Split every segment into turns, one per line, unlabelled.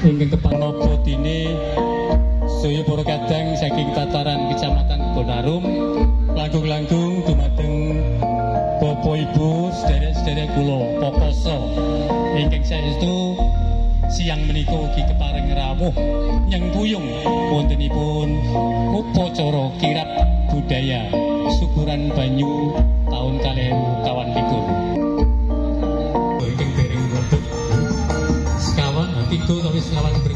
ingkang kepanapa dene sedaya para kadang saking tataran Kecamatan Bonarum. Langkung-langkung dumateng Bapak Ibu sederek-sederek kula pokoso. Ingkang saestu siang menika ugi kepareng rawuh nyengkuyung wontenipun upacara kirap budaya syukuran banyu tahun kalih kawan likur pitu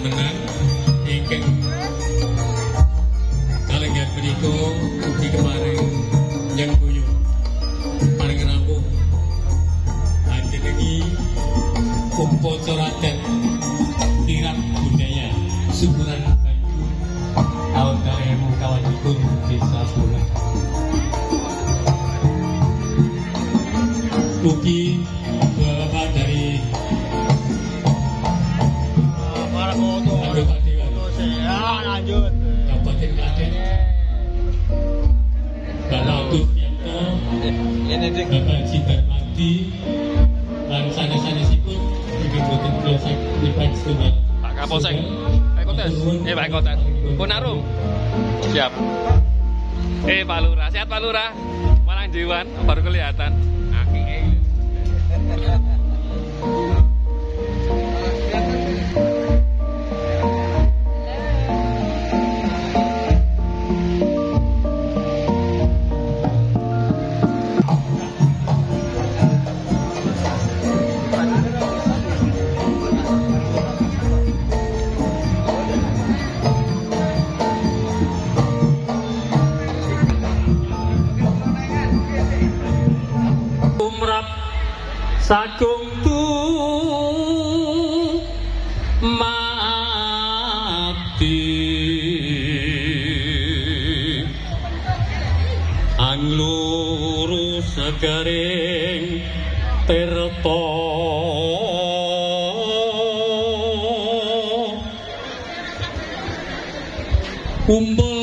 menang. Ingkang kalenggan menika ugi kemarin yang guyu. Paring rawuh anjenengi upacara adat kirap budaya banyu tahun kalih kawan ibu desa Bulan ugi dewan
lanjut.
Kabupaten Klaten Bapak Agus Yanto
Ini ding.
Bapak Haji Darmadi dan sanes-sanesipun ugi boten kula sak libat setunggal
Pak Kapolsek. Pak Kotes. Eh Pak Kotes. Ponarum. Siap. Eh Pak Lurah, sehat Pak Lurah? Malang Jiwan baru kelihatan.
Sagung tu mati. Angluru segaring tirta. Umbul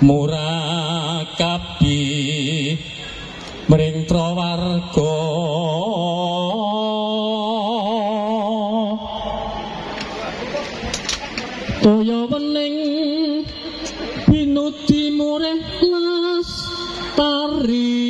murakabi mring trawarga toya wening binuti murih las tari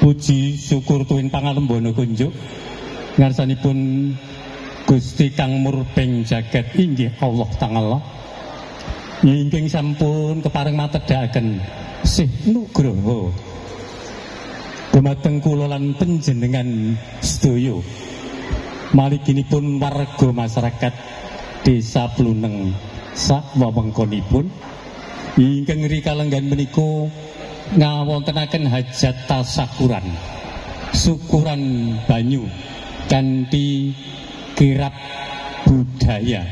Puji syukur tuwin pangalembono kunjuk ngarsanipun Gusti Kang Murbeng jagat inggih Allah Ta'ala. Ingkang sampun kepareng matedhaken sih nugroho. Dumateng kula lan panjenengan sedaya. Maliginipun warga masyarakat Desa Pluneng sak wewengkonipun ingkang rikalenggan menika ngawontenaken hajat tasakuran syukuran banyu kanthi kirap budaya.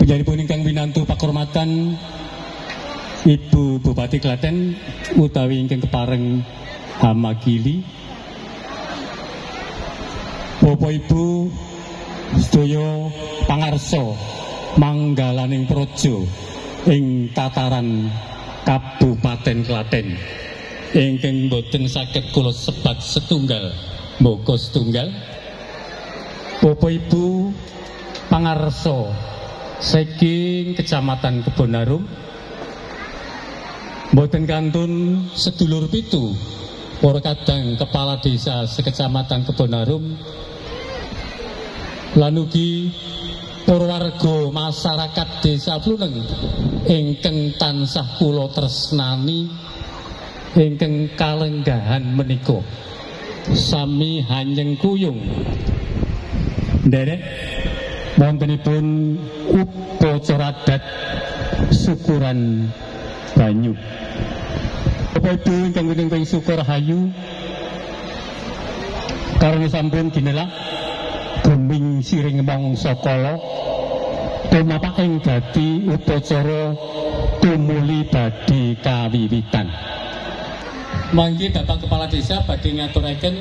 Penjaripun ingkang winantu pakurmatan Ibu Bupati Klaten utawi ingkang kepareng Hamakili Bapak Ibu sedaya pangarsa manggalaning praja ing tataran Kabupaten Klaten. Ingkang boten saged kula sebat setunggal mboko setunggal. Bapak Ibu pangarsa saking Kecamatan Kebonarum boten kantun sedulur pitu para kadang kepala desa sekecamatan Kebonarum lan ugi warga masyarakat Desa Pluneng ingkang tansah kula tresnani ingkang kalenggahan menika. Sami hanyeng kuyung. Nderek wontenipun upacara adat syukuran banyu. Bapak Ibu ingkang winting syukur hayu? Karena sampun ginelak geming siring mangsa kala tumapak ing dadi upacara tumuli badhe kawiwitan? Mangke Bapak Kepala Desa badhe ngaturaken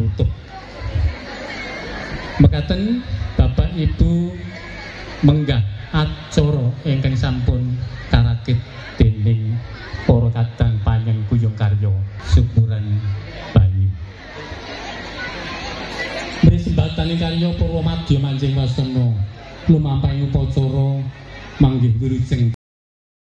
untuk mekaten Bapak Ibu menggah acara ingkang sampun karakit dening para kadang panjang kuyung karya syukuran banyu Mrisembataning karya Purwomadya Manjing Wasana lumampahing upacara manggih wilujeng